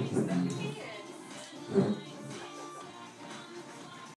Please, thank you.